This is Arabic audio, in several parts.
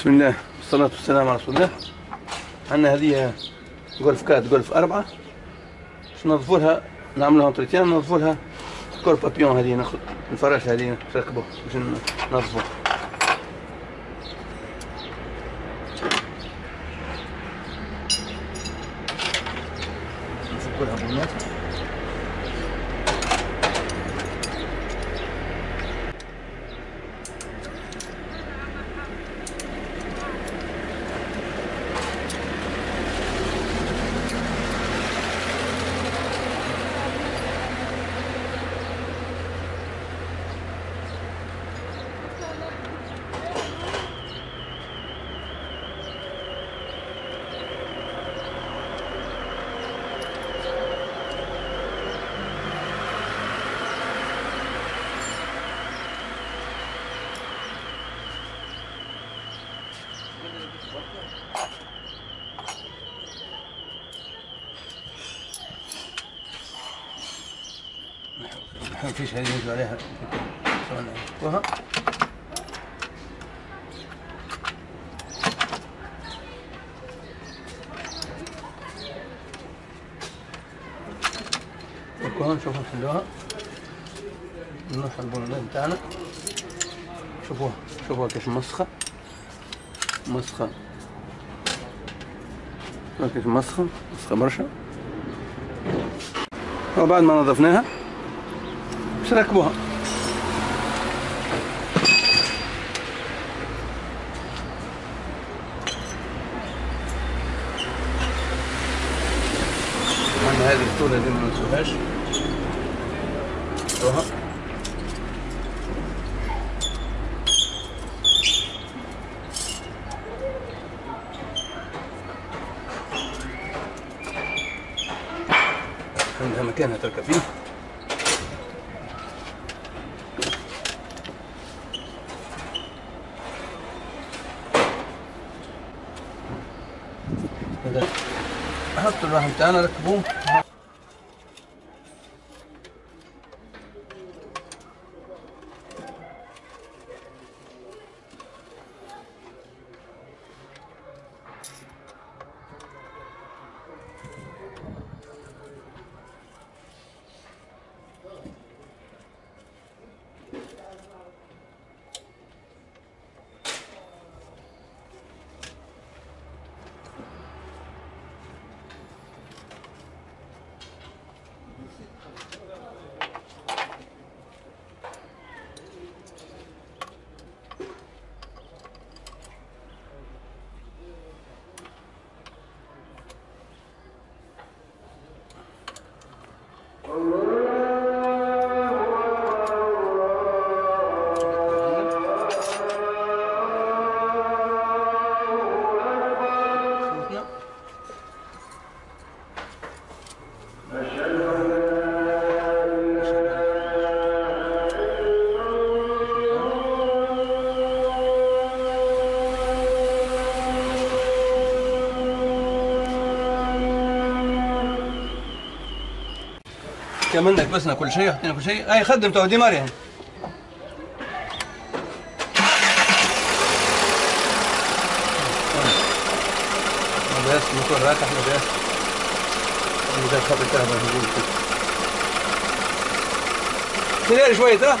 بسم الله. والصلاة والسلام على رسول الله. عندنا هذه Golf quatre Golf أربعة. باش ننظفوا لها نعملوها entretien ننظفوا لها corps papillon هذه ناخذ الفراش هذه نركبوه باش ننظفوه. نفكوا لها بونات ما فيش هذه ينزل عليها. وها. فكوها نشوفوا نحلوها نروح البولونات بتاعنا. شوفوها. شوفوها كيف مسخة. مسخة. كيف مسخة. مسخة برشا. وبعد ما نظفناها باش نركبوها عندنا هذه الطولة اللي ما ننسوهاش شوفوها عندها مكانها تركب فيه. حطوا الواحد بتاعنا ركبوه. All right. كملنا كبسنا كل شيء حطينا كل شيء. هاي خدم تو ديماري يعني. بس الموتور راكح بس. ده الكهرباء كده شوية ترى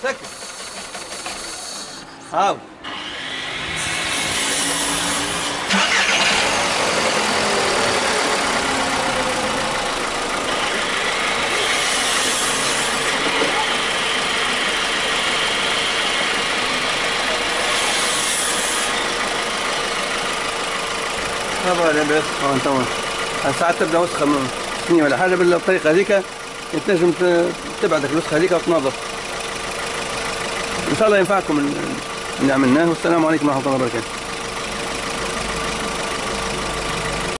Second. How? Trabalhando, então. ساعات تبدأ وسخة من سنين ولا حاجة بالطريقة هذيك. تنجم تبعدك الوسخة هذيك وتنظف. إن شاء الله ينفعكم اللي عملناه والسلام عليكم ورحمة الله وبركاته.